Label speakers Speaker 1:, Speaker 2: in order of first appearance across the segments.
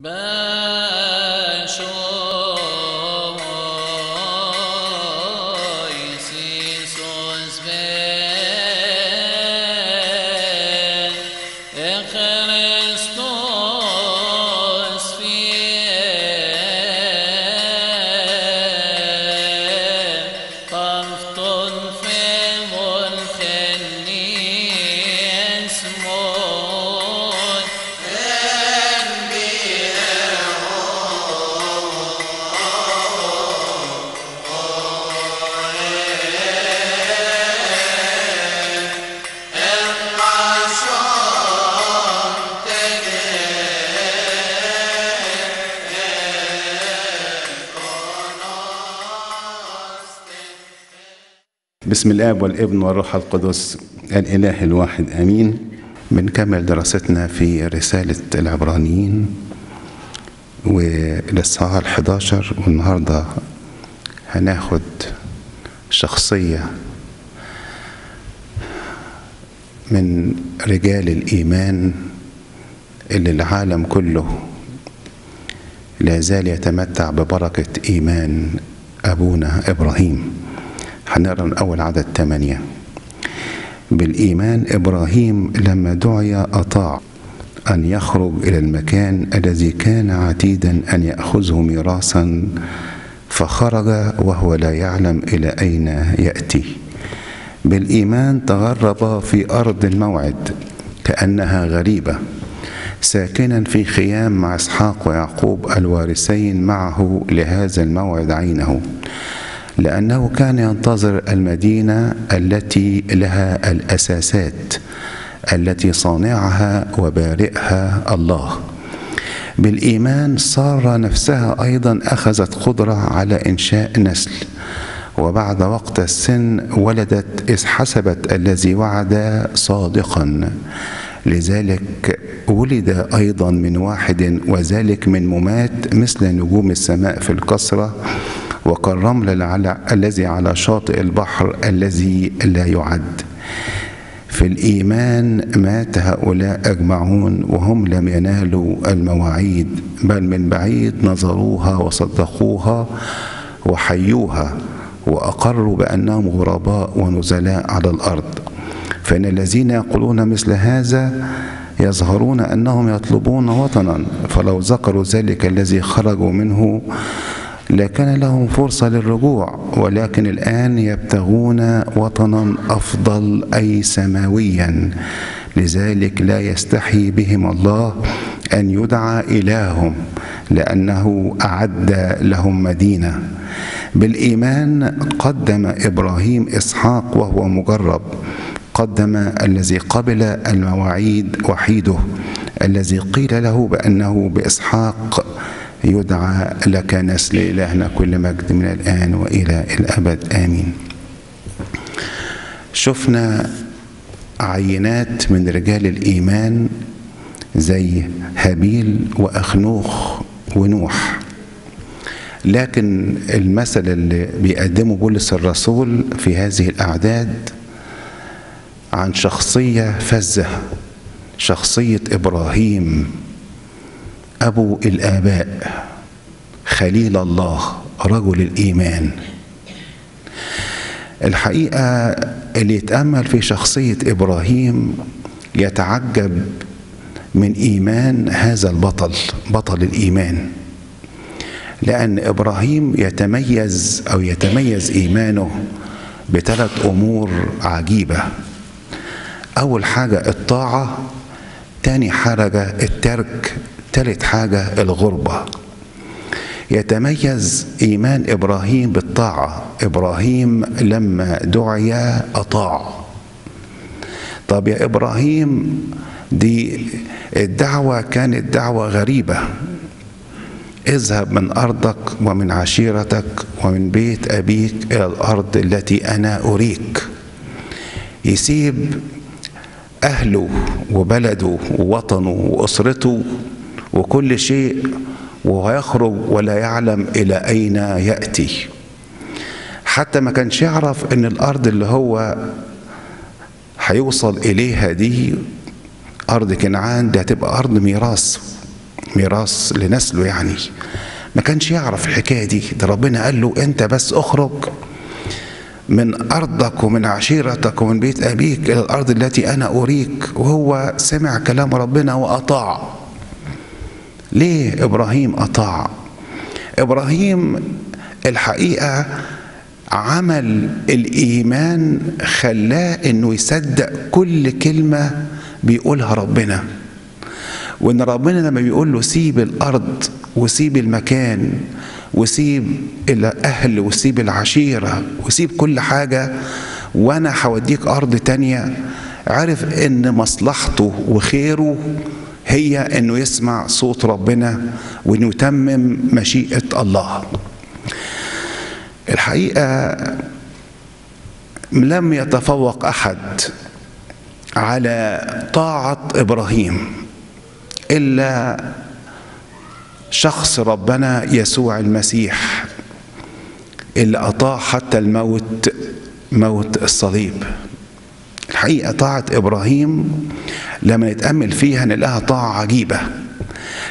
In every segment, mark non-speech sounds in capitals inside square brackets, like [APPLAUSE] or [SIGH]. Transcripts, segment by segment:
Speaker 1: ما
Speaker 2: بسم الآب والابن والروح القدس الإله الواحد آمين. بنكمل دراستنا في رسالة العبرانيين والاصحاح ال11 والنهاردة هناخد شخصية من رجال الإيمان اللي العالم كله لا زال يتمتع ببركة إيمان أبونا إبراهيم. هنقرا من اول عدد ثمانية. بالإيمان إبراهيم لما دعي أطاع أن يخرج إلى المكان الذي كان عتيدا أن يأخذه ميراثا فخرج وهو لا يعلم إلى أين يأتي. بالإيمان تغرب في أرض الموعد كأنها غريبة ساكنا في خيام مع إسحاق ويعقوب الوارثين معه لهذا الموعد عينه. لأنه كان ينتظر المدينة التي لها الأساسات التي صانعها وبارئها الله. بالإيمان سارة نفسها أيضا أخذت قدرة على إنشاء نسل. وبعد وقت السن ولدت إذ حسبت الذي وعد صادقا. لذلك ولد أيضا من واحد وذلك من ممات مثل نجوم السماء في الكسرة وكالرمل الذي على شاطئ البحر الذي لا يعد. في الإيمان مات هؤلاء أجمعون وهم لم ينالوا المواعيد بل من بعيد نظروها وصدقوها وحيوها وأقروا بأنهم غرباء ونزلاء على الأرض. فإن الذين يقولون مثل هذا يظهرون أنهم يطلبون وطنا فلو ذكروا ذلك الذي خرجوا منه لكان لهم فرصة للرجوع ولكن الآن يبتغون وطنا أفضل أي سماويا. لذلك لا يستحي بهم الله أن يدعى إلههم لأنه أعد لهم مدينة. بالإيمان قدم إبراهيم إسحاق وهو مجرب. قدم الذي قبل المواعيد وحيده الذي قيل له بأنه بإسحاق يدعى لك نسل إلهنا كل مجد من الآن وإلى الأبد آمين. شفنا عينات من رجال الإيمان زي هابيل وأخنوخ ونوح. لكن المثل اللي بيقدمه بولس الرسول في هذه الأعداد عن شخصية فزة شخصية إبراهيم. أبو الآباء خليل الله رجل الإيمان. الحقيقة اللي يتأمل في شخصية إبراهيم يتعجب من إيمان هذا البطل بطل الإيمان. لأن إبراهيم يتميز أو يتميز إيمانه بثلاث أمور عجيبة. أول حاجة الطاعة تاني حاجة الترك تالت حاجة الغربة. يتميز إيمان إبراهيم بالطاعة. إبراهيم لما دعي أطاع. طب يا إبراهيم دي الدعوة كانت دعوة غريبة. اذهب من أرضك ومن عشيرتك ومن بيت أبيك إلى الأرض التي أنا أريك. يسيب أهله وبلده ووطنه وأسرته وكل شيء ويخرج ولا يعلم إلى أين يأتي. حتى ما كانش يعرف إن الأرض اللي هو هيوصل إليها دي أرض كنعان دي هتبقى أرض ميراث ميراث لنسله يعني. ما كانش يعرف الحكاية دي. ده ربنا قال له أنت بس اخرج من أرضك ومن عشيرتك ومن بيت أبيك إلى الأرض التي أنا أريك. وهو سمع كلام ربنا وأطاع. ليه إبراهيم أطاع؟ إبراهيم الحقيقة عمل الإيمان خلاه إنه يصدق كل كلمة بيقولها ربنا. وإن ربنا لما بيقول له سيب الأرض وسيب المكان وسيب الأهل وسيب العشيرة وسيب كل حاجة وأنا هوديك أرض تانية عرف إن مصلحته وخيره هي إنه يسمع صوت ربنا وإنه يتمم مشيئة الله. الحقيقة لم يتفوق أحد على طاعة إبراهيم إلا شخص ربنا يسوع المسيح اللي أطاع حتى الموت موت الصليب. الحقيقة طاعة إبراهيم لما نتامل فيها نلاقيها طاعة عجيبة.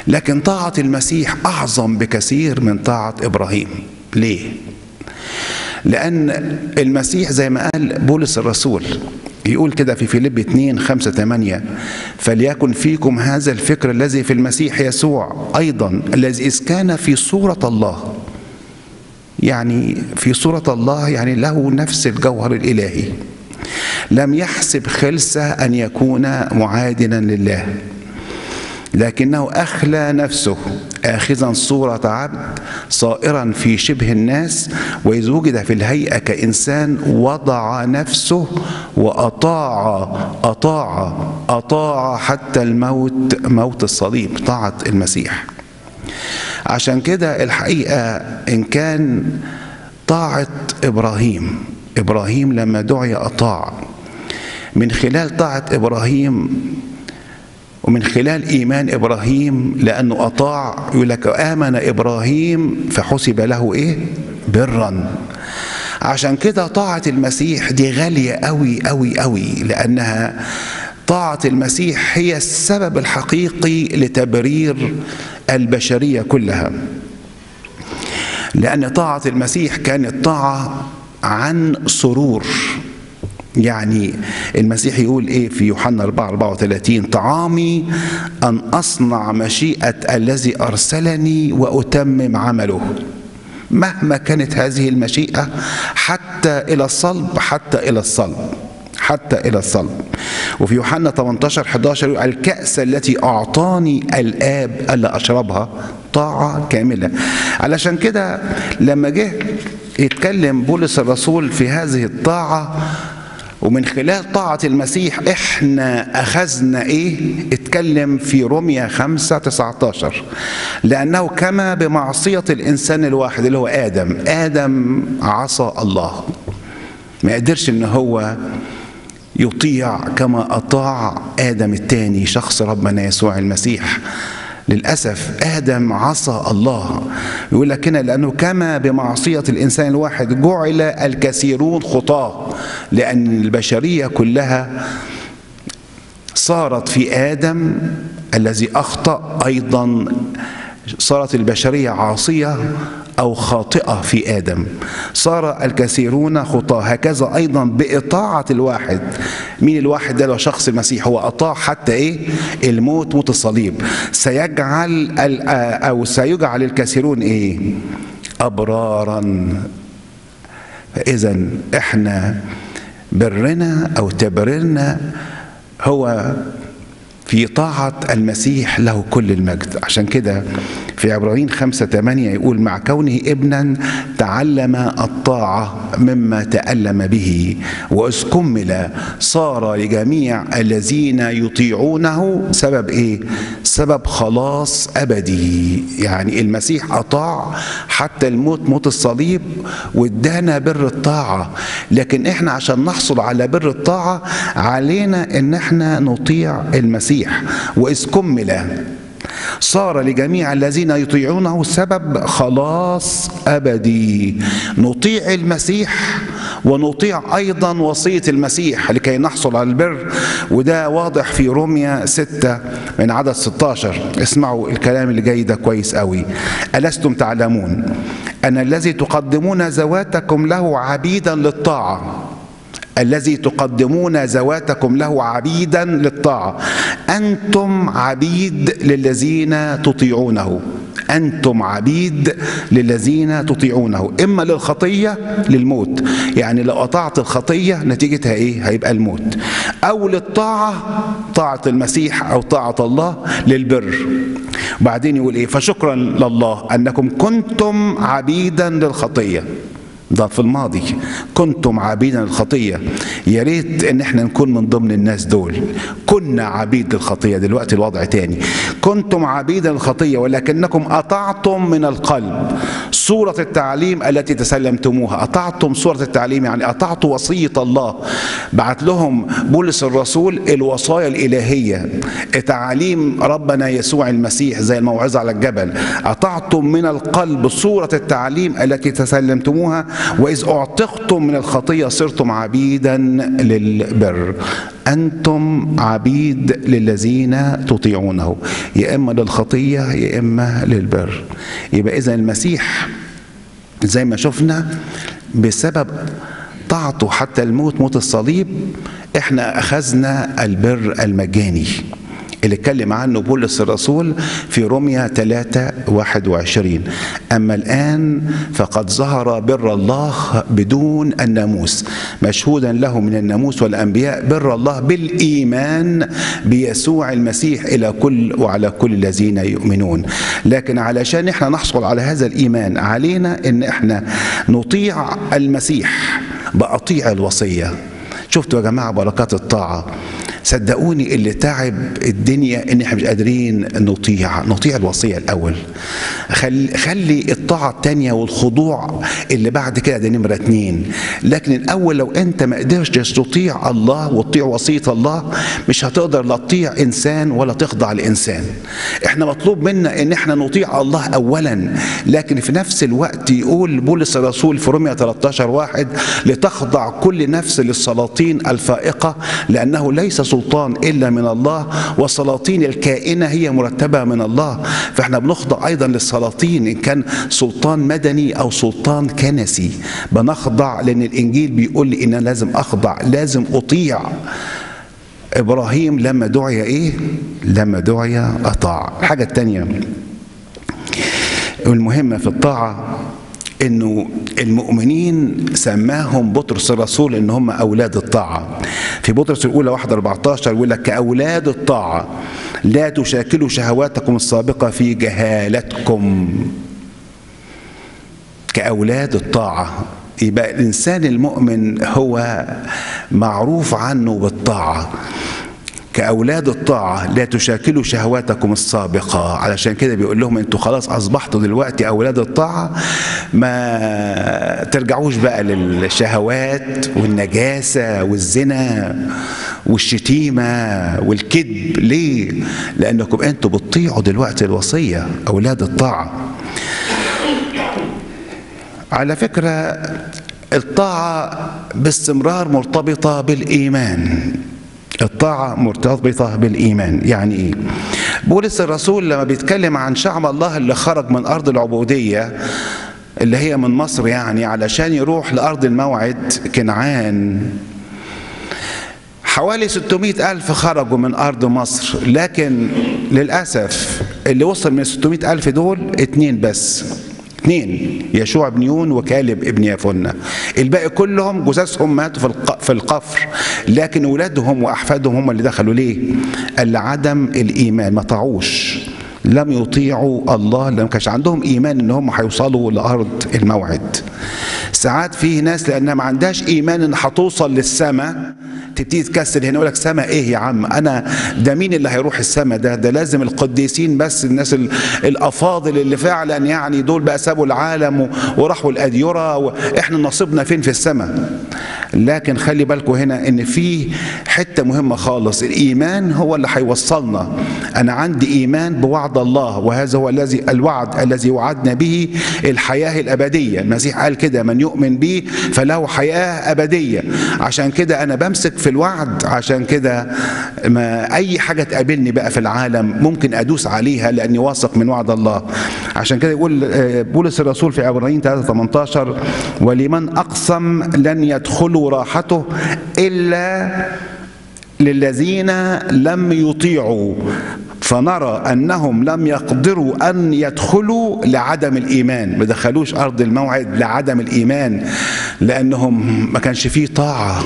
Speaker 2: لكن طاعة المسيح أعظم بكثير من طاعة إبراهيم. ليه؟ لأن المسيح زي ما قال بولس الرسول يقول كده في فيليب 2 5 8 فليكن فيكم هذا الفكر الذي في المسيح يسوع. أيضا الذي إذ كان في صورة الله يعني في صورة الله يعني له نفس الجوهر الإلهي. لم يحسب خلسة أن يكون معادنا لله. لكنه أخلى نفسه آخذا صورة عبد صائرا في شبه الناس وإذ وجد في الهيئة كإنسان وضع نفسه وأطاع أطاع أطاع حتى الموت موت الصليب طاعة المسيح. عشان كده الحقيقة إن كان طاعة إبراهيم إبراهيم لما دعي أطاع. من خلال طاعة إبراهيم ومن خلال إيمان إبراهيم لأنه أطاع يقول لك آمن إبراهيم فحسب له إيه؟ برا. عشان كده طاعة المسيح دي غالية قوي قوي قوي لأنها طاعة المسيح هي السبب الحقيقي لتبرير البشرية كلها. لأن طاعة المسيح كانت طاعة عن سرور. يعني المسيح يقول إيه في يوحنا 4 34 طعامي أن أصنع مشيئة الذي أرسلني وأتمم عمله. مهما كانت هذه المشيئة حتى إلى الصلب حتى إلى الصلب حتى إلى الصلب. وفي يوحنا 18 11 يقول الكأس التي أعطاني الآب ألا أشربها؟ طاعة كاملة. علشان كده لما جه يتكلم بولس الرسول في هذه الطاعة ومن خلال طاعة المسيح إحنا أخذنا إيه؟ اتكلم في روميا 5 19 لأنه كما بمعصية الإنسان الواحد اللي هو آدم آدم عصى الله. ما قدرش إن هو يطيع كما أطاع آدم الثاني شخص ربنا يسوع المسيح. للأسف آدم عصى الله. يقول لك هنا لأنه كما بمعصية الإنسان الواحد جعل الكثيرون خطاة لأن البشرية كلها صارت في آدم الذي أخطأ أيضا. صارت البشرية عاصية أو خاطئة في آدم. صار الكثيرون خطاة. هكذا أيضا بإطاعة الواحد. مين الواحد ده؟ شخص المسيح هو أطاع حتى إيه؟ الموت موت الصليب. سيجعل أو سيجعل الكثيرون إيه؟ أبرارا. فإذا إحنا برنا أو تبررنا هو في طاعة المسيح له كل المجد. عشان كده في عبرانيين خمسة ثمانية يقول مع كونه ابنا تعلم الطاعة مما تألم به وإذ كمل صار لجميع الذين يطيعونه. سبب إيه؟ سبب خلاص أبدي. يعني المسيح أطاع حتى الموت موت الصليب وادانا بر الطاعة. لكن إحنا عشان نحصل على بر الطاعة علينا إن إحنا نطيع المسيح. وإذ كمل صار لجميع الذين يطيعونه سبب خلاص أبدي. نطيع المسيح ونطيع أيضا وصية المسيح لكي نحصل على البر وده واضح في روميا 6 من عدد 16 اسمعوا الكلام اللي جاي ده كويس قوي. ألستم تعلمون أن الذي تقدمون ذواتكم له عبيدا للطاعة. الذي تقدمون ذواتكم له عبيدا للطاعة. أنتم عبيد للذين تطيعونه. أنتم عبيد للذين تطيعونه. إما للخطية للموت. يعني لو أطعت الخطية نتيجتها إيه؟ هيبقى الموت. أو للطاعة طاعة المسيح أو طاعة الله للبر. بعدين يقول إيه؟ فشكرا لله أنكم كنتم عبيدا للخطية. ده في الماضي. كنتم عبيدا للخطيه يا ريت إن إحنا نكون من ضمن الناس دول. كنا عبيد للخطيه دلوقتي الوضع تاني. كنتم عبيدا للخطيه ولكنكم أطعتم من القلب. صوره التعليم التي تسلمتموها. أطعتم صوره التعليم يعني اطعتوا وصية الله. بعت لهم بولس الرسول الوصايا الإلهية. تعاليم ربنا يسوع المسيح زي الموعظة على الجبل. أطعتم من القلب صوره التعليم التي تسلمتموها. وإذ أعتقتم من الخطية صرتم عبيدا للبر. أنتم عبيد للذين تطيعونه. يا إما للخطية يا إما للبر. يبقى إذا المسيح زي ما شفنا بسبب طاعته حتى الموت موت الصليب إحنا أخذنا البر المجاني اللي اتكلم عنه بولس الرسول في روميا 3 21 أما الآن فقد ظهر بر الله بدون الناموس. مشهودا له من الناموس والأنبياء بر الله بالإيمان بيسوع المسيح إلى كل وعلى كل الذين يؤمنون. لكن علشان إحنا نحصل على هذا الإيمان علينا إن إحنا نطيع المسيح بأطيع الوصية. شفتوا يا جماعة بركات الطاعة. صدقوني اللي تعب الدنيا ان إحنا مش قادرين نطيع نطيع الوصية الأول. خلي, خلي الطاعة الثانية والخضوع اللي بعد كده ده نمرة اتنين. لكن الأول لو أنت ما قدرتش تطيع الله وتطيع وصية الله مش هتقدر لا تطيع إنسان ولا تخضع لإنسان. إحنا مطلوب منا إن إحنا نطيع الله اولا. لكن في نفس الوقت يقول بولس الرسول في روميا 13 واحد لتخضع كل نفس للسلاطين الفائقة لأنه ليس سلطان إلا من الله والسلاطين الكائنة هي مرتبة من الله. فإحنا بنخضع أيضا للسلاطين إن كان سلطان مدني أو سلطان كنسي. بنخضع لأن الإنجيل بيقول لي إن أنا لازم أخضع لازم أطيع. إبراهيم لما دعي إيه؟ لما دعي أطاع. الحاجة الثانية المهمه في الطاعة إنه المؤمنين سماهم بطرس الرسول إن هم أولاد الطاعة. في بطرس الأولى 1 14 يقول لك كأولاد الطاعة لا تشاكلوا شهواتكم السابقة في جهالتكم. كأولاد الطاعة. يبقى الإنسان المؤمن هو معروف عنه بالطاعة. كأولاد الطاعة لا تشاكلوا شهواتكم السابقة. علشان كده بيقول لهم أنتوا خلاص أصبحتوا دلوقتي أولاد الطاعة ما ترجعوش بقى للشهوات والنجاسة والزنا والشتيمة والكذب. ليه؟ لأنكم أنتوا بتطيعوا دلوقتي الوصية أولاد الطاعة. على فكرة الطاعة باستمرار مرتبطة بالإيمان. الطاعة مرتبطة بالإيمان. يعني إيه؟ بولس الرسول لما بيتكلم عن شعب الله اللي خرج من أرض العبودية اللي هي من مصر يعني علشان يروح لأرض الموعد كنعان. حوالي 600 ألف خرجوا من أرض مصر لكن للأسف اللي وصل من 600 ألف دول اتنين بس. اثنين يشوع بن يون وكالب ابن يفنة الباقي كلهم جثثهم ماتوا في القفر لكن اولادهم وأحفادهم هم اللي دخلوا ليه؟ قال عدم الإيمان ما طاعوش. لم يطيعوا الله لم كانش عندهم إيمان إن هم هيوصلوا لأرض الموعد. ساعات في ناس لأنها ما عندهاش إيمان إن هتوصل للسماء تبتدي تكسر هنا يقول لك سما إيه يا عم؟ أنا ده مين اللي هيروح السما ده؟ ده لازم القديسين بس الناس الأفاضل اللي فعلا يعني دول بقى سابوا العالم وراحوا الاديره وإحنا نصيبنا فين في السماء لكن خلي بالكم هنا إن في حتة مهمة خالص. الإيمان هو اللي هيوصلنا. أنا عندي إيمان بوعد الله وهذا هو الذي الوعد الذي وعدنا به الحياة الأبدية. المسيح قال كده من يؤمن بي فله حياة أبدية. عشان كده أنا بمسك في الوعد عشان كده ما أي حاجة تقابلني بقى في العالم ممكن أدوس عليها لأني واثق من وعد الله. عشان كده يقول آه، بولس الرسول في عبرانيين 3 18 ولمن أقسم لن يدخلوا راحته إلا للذين لم يطيعوا. فنرى أنهم لم يقدروا أن يدخلوا لعدم الإيمان. ما دخلوش أرض الموعد لعدم الإيمان لأنهم ما كانش فيه طاعة.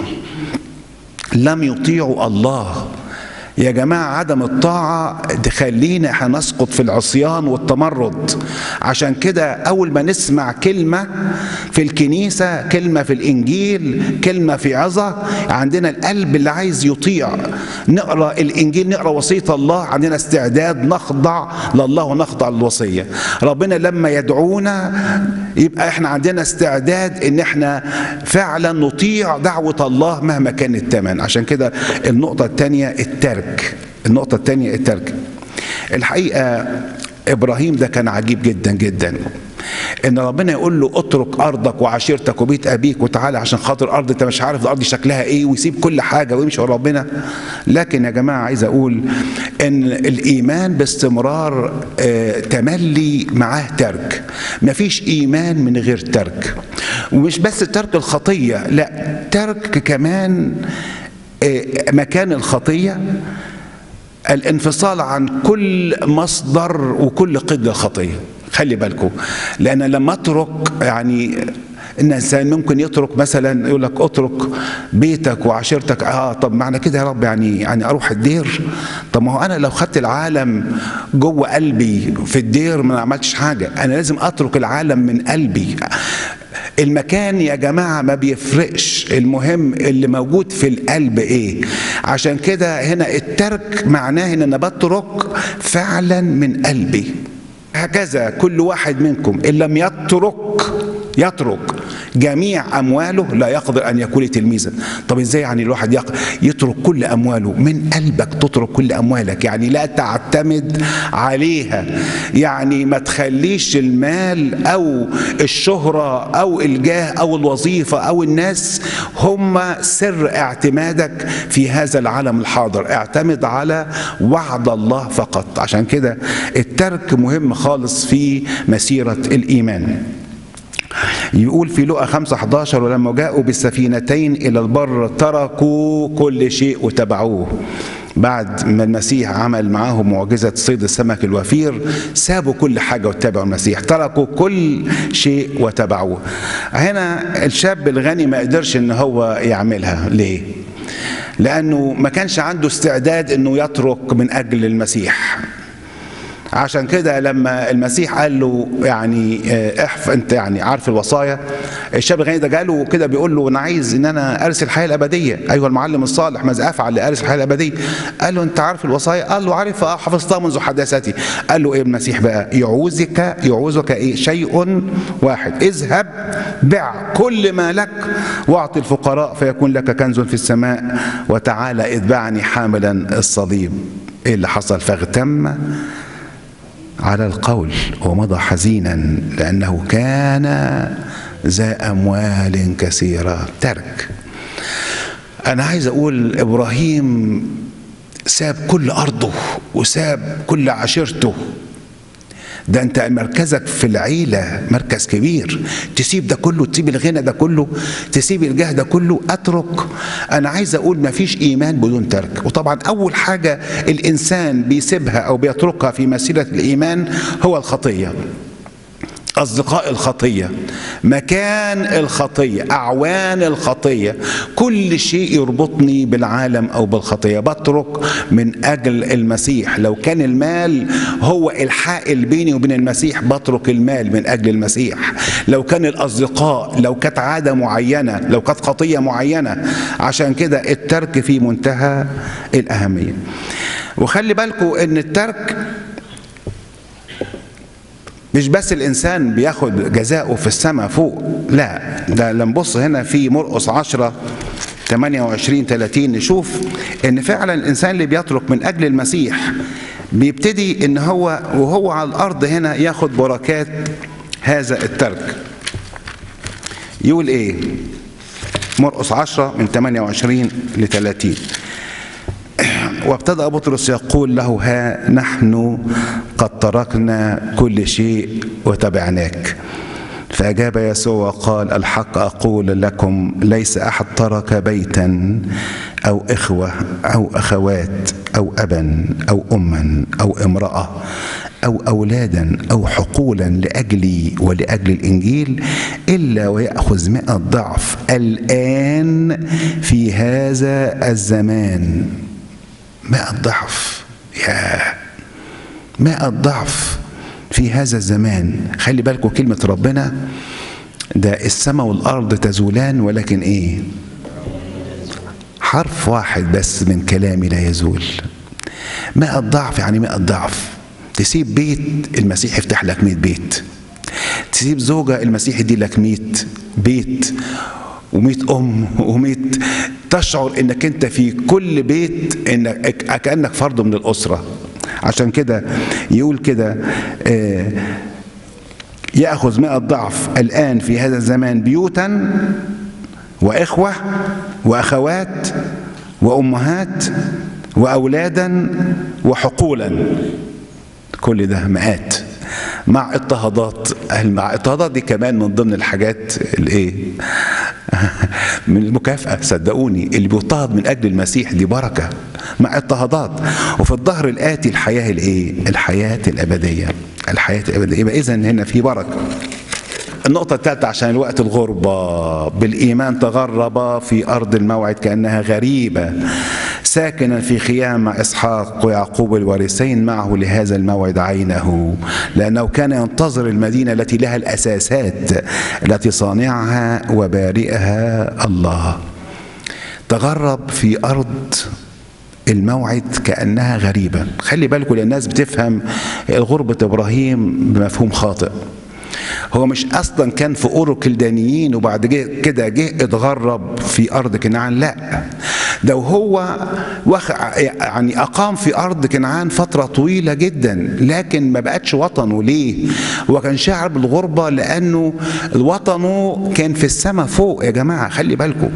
Speaker 2: لم يطيعوا الله. يا جماعة عدم الطاعة تخلينا إحنا نسقط في العصيان والتمرد. عشان كده أول ما نسمع كلمة في الكنيسة كلمة في الإنجيل كلمة في عظة عندنا القلب اللي عايز يطيع. نقرأ الإنجيل نقرأ وصية الله عندنا استعداد نخضع لله ونخضع للوصية. ربنا لما يدعونا يبقى إحنا عندنا استعداد إن إحنا فعلا نطيع دعوة الله مهما كان الثمن عشان كده النقطة الثانية الترك النقطة الثانية الترك. الحقيقة إبراهيم ده كان عجيب جدا جدا. إن ربنا يقول له اترك أرضك وعشيرتك وبيت أبيك وتعالى عشان خاطر ارض أنت مش عارف الأرض شكلها إيه ويسيب كل حاجة ويمشي ورا ربنا. لكن يا جماعة عايز أقول إن الإيمان باستمرار آه، تملي معاه ترك. مفيش إيمان من غير ترك. ومش بس ترك الخطية لا ترك كمان مكان الخطية الانفصال عن كل مصدر وكل قيد للخطيه خلي بالكم لأن لما أترك يعني الإنسان ممكن يترك مثلا يقول لك أترك بيتك وعشيرتك. آه طب معنى كده يا رب؟ يعني يعني أروح الدير؟ طب ما هو أنا لو خدت العالم جوه قلبي في الدير ما عملتش حاجة. أنا لازم أترك العالم من قلبي. المكان يا جماعة ما بيفرقش. المهم اللي موجود في القلب إيه؟ عشان كده هنا الترك معناه إن أنا بترك فعلا من قلبي. هكذا كل واحد منكم إن لم يترك يترك. جميع أمواله لا يقدر أن يكون تلميذا. طب إزاي يعني الواحد. يترك كل أمواله؟ من قلبك تترك كل أموالك. يعني لا تعتمد عليها. يعني ما تخليش المال أو الشهرة أو الجاه أو الوظيفة أو الناس هم سر اعتمادك في هذا العالم الحاضر. اعتمد على وعد الله فقط. عشان كده الترك مهم خالص في مسيرة الإيمان. يقول في لقا 5 11 ولما جاءوا بالسفينتين إلى البر تركوا كل شيء وتبعوه. بعد ما المسيح عمل معاهم معجزة صيد السمك الوفير سابوا كل حاجة واتبعوا المسيح تركوا كل شيء وتبعوه. هنا الشاب الغني ما قدرش إن هو يعملها. ليه؟ لأنه ما كانش عنده استعداد إنه يترك من أجل المسيح. عشان كده لما المسيح قال له يعني آه، احف انت يعني عارف الوصايا الشاب الغني ده جاله كده بيقول له أنا عايز ان أنا ارث الحياة الابدية. أيها المعلم الصالح ماذا افعل لارث الحياة الابدية. قال له انت عارف الوصايا؟ قال له عارف آه، حفظتها منذ حداثتي. قال له إيه المسيح بقى؟ يعوزك يعوزك إيه؟ شيء واحد. اذهب بع كل ما لك واعطي الفقراء فيكون لك كنز في السماء. وتعالى اتبعني حاملا الصليب. إيه اللي حصل؟ فاغتم على القول ومضى حزينا لأنه كان ذا أموال كثيرة. ترك. أنا عايز أقول إبراهيم ساب كل أرضه وساب كل عشيرته. ده انت مركزك في العيلة مركز كبير. تسيب ده كله تسيب الغنى ده كله تسيب الجاه ده كله اترك. أنا عايز أقول ما فيش ايمان بدون ترك. وطبعا اول حاجة الانسان بيسيبها أو بيتركها في مسيرة الايمان هو الخطية. أصدقاء الخطية مكان الخطية أعوان الخطية كل شيء يربطني بالعالم أو بالخطية. بترك من أجل المسيح. لو كان المال هو الحائل بيني وبين المسيح بترك المال من أجل المسيح. لو كان الأصدقاء لو كانت عادة معينة لو كانت خطية معينة. عشان كده الترك في منتهى الأهمية. وخلي بالكم أن الترك مش بس الإنسان بياخد جزاؤه في السماء فوق لا ده لما نبص هنا في مرقس 10 28 30 نشوف إن فعلا الإنسان اللي بيترك من أجل المسيح بيبتدي إن هو وهو على الأرض هنا ياخد بركات هذا الترك. يقول إيه؟ مرقس 10 من 28 ل 30 وابتدأ بطرس يقول له ها نحن قد تركنا كل شيء وتبعناك. فأجاب يسوع وقال الحق أقول لكم ليس أحد ترك بيتا أو إخوة أو أخوات أو أبا أو أما أو امرأة أو أولادا أو حقولا لأجلي ولأجل الإنجيل إلا ويأخذ مئة ضعف الآن في هذا الزمان. مئة ضعف. يا مئة ضعف في هذا الزمان. خلي بالكم كلمة ربنا ده السماء والأرض تزولان ولكن إيه؟ حرف واحد بس من كلامي لا يزول. مئة ضعف يعني مئة ضعف. تسيب بيت المسيح يفتح لك مئة بيت. تسيب زوجة المسيح يدي لك مئة بيت. ومئة أم ومئة تشعر إنك أنت في كل بيت انك كانك فرد من الأسرة. عشان كده يقول كده آه يأخذ مئة ضعف الآن في هذا الزمان بيوتا وإخوة وأخوات وأمهات وأولادا وحقولا. كل ده مئات. مع اضطهادات. مع اضطهادات دي كمان من ضمن الحاجات الايه [LAUGHS] من المكافأة صدقوني اللي بيضطهد من أجل المسيح دي بركة مع اضطهادات. وفي الظهر الآتي الحياة الإيه؟ الحياة الأبدية. الحياة الأبدية. يبقى إذا هنا في بركة. النقطة الثالثة عشان الوقت الغربة. بالإيمان تغرب في أرض الموعد كأنها غريبة. ساكنا في خيام إسحاق ويعقوب الوارثين معه لهذا الموعد عينه لأنه كان ينتظر المدينة التي لها الأساسات التي صانعها وبارئها الله. تغرب في أرض الموعد كأنها غريبة. خلي بالكم الناس بتفهم غربة إبراهيم بمفهوم خاطئ. هو مش أصلا كان في اور الكلدانيين وبعد كده جه اتغرب في أرض كنعان لا. ده وهو وخ... يعني أقام في أرض كنعان فترة طويلة جدا لكن ما بقتش وطنه. ليه؟ هو كان شاعر بالغربة لأنه وطنه كان في السماء فوق يا جماعة خلي بالكم.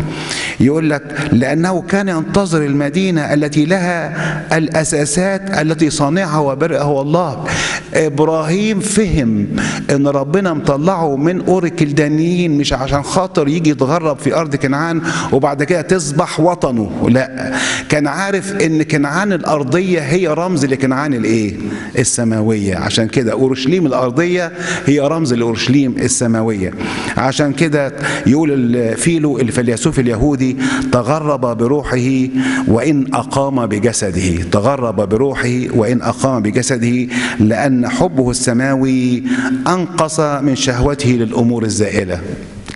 Speaker 2: يقول لك لأنه كان ينتظر المدينة التي لها الأساسات التي صانعها وبرئها الله إبراهيم فهم إن ربنا مطلعه من أور الكلدانيين مش عشان خاطر يجي يتغرب في أرض كنعان وبعد كده تصبح وطنه. لا كان عارف إن كنعان الأرضية هي رمز لكنعان الإيه؟ السماوية. عشان كده أورشليم الأرضية هي رمز لأورشليم السماوية. عشان كده يقول الفيلو الفيلسوف اليهودي تغرب بروحه وإن أقام بجسده تغرب بروحه وإن أقام بجسده لأن حبه السماوي أنقص من شهوته للأمور الزائلة.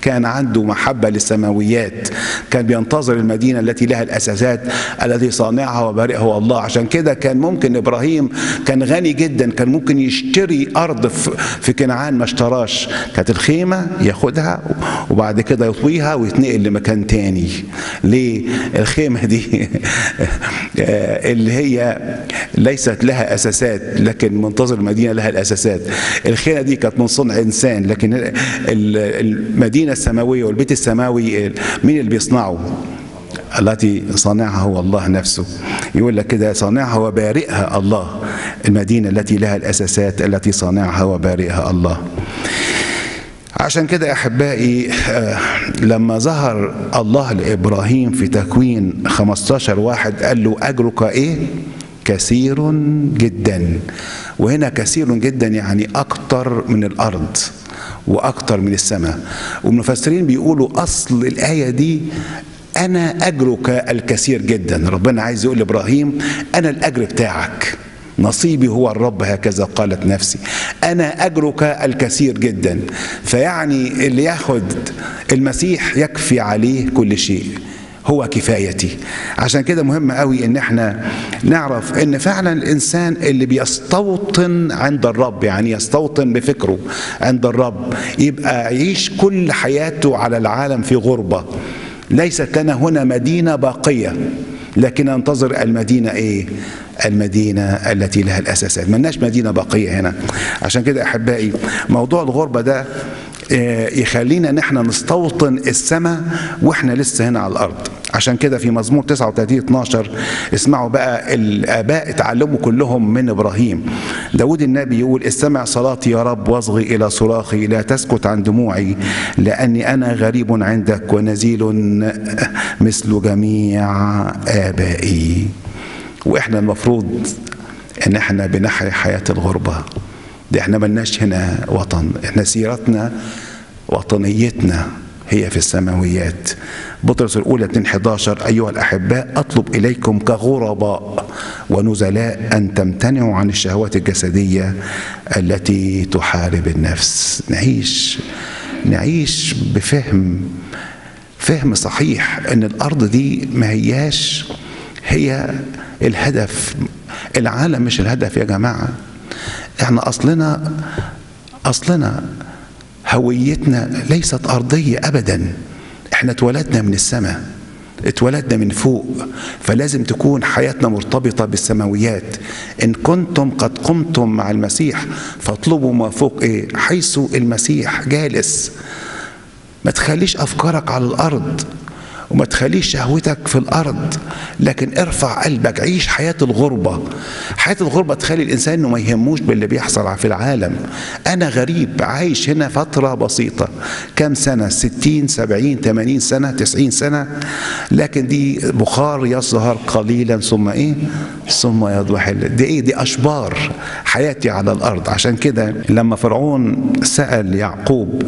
Speaker 2: كان عنده محبة للسماويات كان بينتظر المدينة التي لها الأساسات التي صانعها وبارئها الله. عشان كده كان ممكن إبراهيم كان غني جدا كان ممكن يشتري أرض في كنعان ما اشتراش. كانت الخيمة ياخدها وبعد كده يطويها ويتنقل لمكان تاني. ليه؟ الخيمة دي [LAUGHS] اللي هي ليست لها أساسات لكن منتظر المدينة لها الأساسات. الخيمة دي كانت من صنع إنسان لكن المدينة السماوية والبيت السماوي مين اللي بيصنعه؟ التي صانعها هو الله نفسه. يقول لك كده صانعها وبارئها الله. المدينة التي لها الأساسات التي صانعها وبارئها الله. عشان كده أحبائي لما ظهر الله لإبراهيم في تكوين 15 واحد قال له أجرك إيه؟ كثير جدا. وهنا كثير جدا يعني أكتر من الأرض. وأكتر من السماء. والمفسرين بيقولوا أصل الآية دي أنا أجرك الكثير جدا. ربنا عايز يقول لإبراهيم أنا الأجر بتاعك. نصيبي هو الرب هكذا قالت نفسي. أنا أجرك الكثير جدا. فيعني اللي ياخد المسيح يكفي عليه كل شيء. هو كفايتي. عشان كده مهم قوي إن إحنا نعرف إن فعلا الإنسان اللي بيستوطن عند الرب يعني يستوطن بفكره عند الرب يبقى يعيش كل حياته على العالم في غربة. ليست لنا هنا مدينة باقية لكن ننتظر المدينة إيه؟ المدينة التي لها الأساسات ملناش مدينة باقية هنا. عشان كده أحبائي موضوع الغربة ده يخلينا إن إحنا نستوطن السماء وإحنا لسه هنا على الأرض. عشان كده في مزمور 39 12 اسمعوا بقى الآباء اتعلموا كلهم من إبراهيم. داود النبي يقول استمع صلاتي يا رب واصغي إلى صراخي لا تسكت عن دموعي لأني أنا غريب عندك ونزيل مثل جميع آبائي. وإحنا المفروض إن إحنا بنحيا حياة الغربة. دي إحنا ملناش هنا وطن. إحنا سيرتنا وطنيتنا هي في السماويات. بطرس الأولى 2 11 أيها الأحباء أطلب إليكم كغرباء ونزلاء أن تمتنعوا عن الشهوات الجسدية التي تحارب النفس. نعيش نعيش بفهم فهم صحيح أن الأرض دي ما هياش هي الهدف. العالم مش الهدف يا جماعة. إحنا اصلنا اصلنا هويتنا ليست أرضية ابدا. إحنا اتولدنا من السماء اتولدنا من فوق. فلازم تكون حياتنا مرتبطة بالسماويات. إن كنتم قد قمتم مع المسيح فاطلبوا ما فوق إيه؟ حيث المسيح جالس. ما تخليش أفكارك على الأرض. وما تخليش شهوتك في الأرض. لكن ارفع قلبك عيش حياة الغربة. حياة الغربة تخلي الإنسان إنه ما يهموش باللي بيحصل في العالم. أنا غريب عايش هنا فترة بسيطة. كم سنة؟ 60 70 80 سنة 90 سنة. لكن دي بخار يظهر قليلا. ثم إيه؟ ثم يضمحل دي إيه؟ دي أشبار حياتي على الأرض. عشان كده لما فرعون سأل يعقوب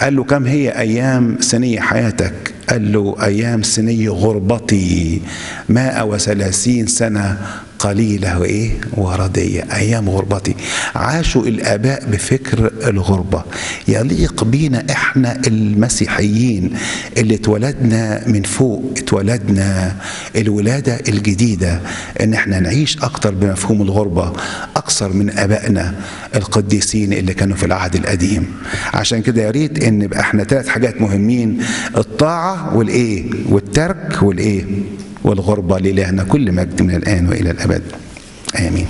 Speaker 2: قال له كم هي أيام سنية حياتك؟ قال له أيام سني غربتي مائة وثلاثين سنة قليلة وإيه؟ وردية. أيام غربتي. عاشوا الآباء بفكر الغربة. يليق بينا إحنا المسيحيين اللي اتولدنا من فوق اتولدنا الولادة الجديدة. إن إحنا نعيش أكتر بمفهوم الغربة أكثر من آبائنا القديسين اللي كانوا في العهد القديم. عشان كده يا ريت إن يبقى إحنا ثلاث حاجات مهمين الطاعة والإيه؟ والترك والإيه؟ والغربة لإلهنا كل مجد من الآن وإلى الأبد. آمين.